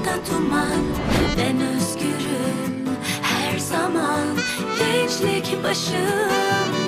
başımda duman Ben özgürüm her zaman Gençlik başım.